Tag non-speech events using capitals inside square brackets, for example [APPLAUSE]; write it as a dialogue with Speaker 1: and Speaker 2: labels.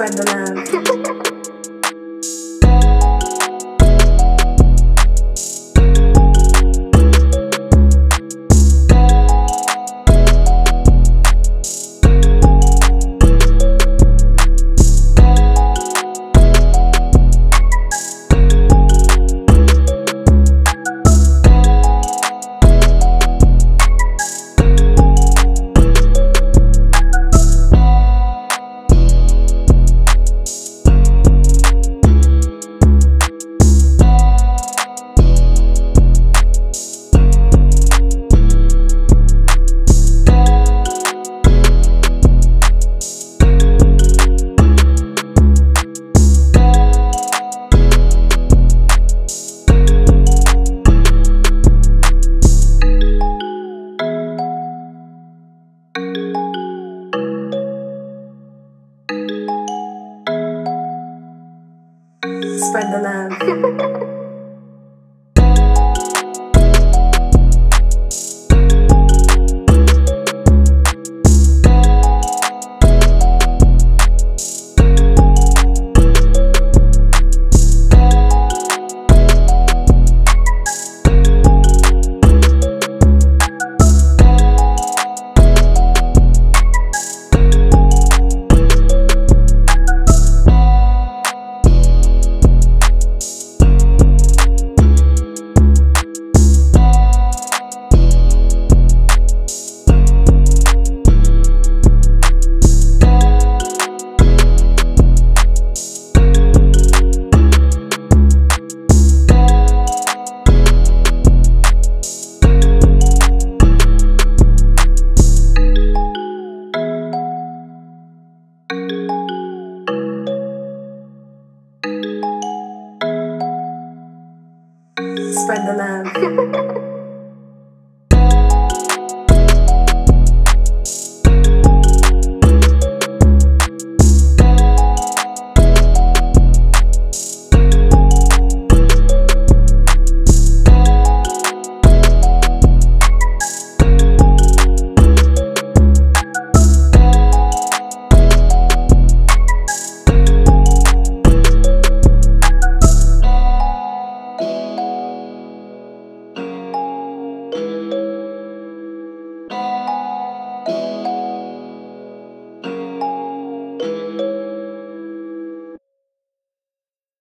Speaker 1: Spread the love. Spread the love. [LAUGHS] Spread the love.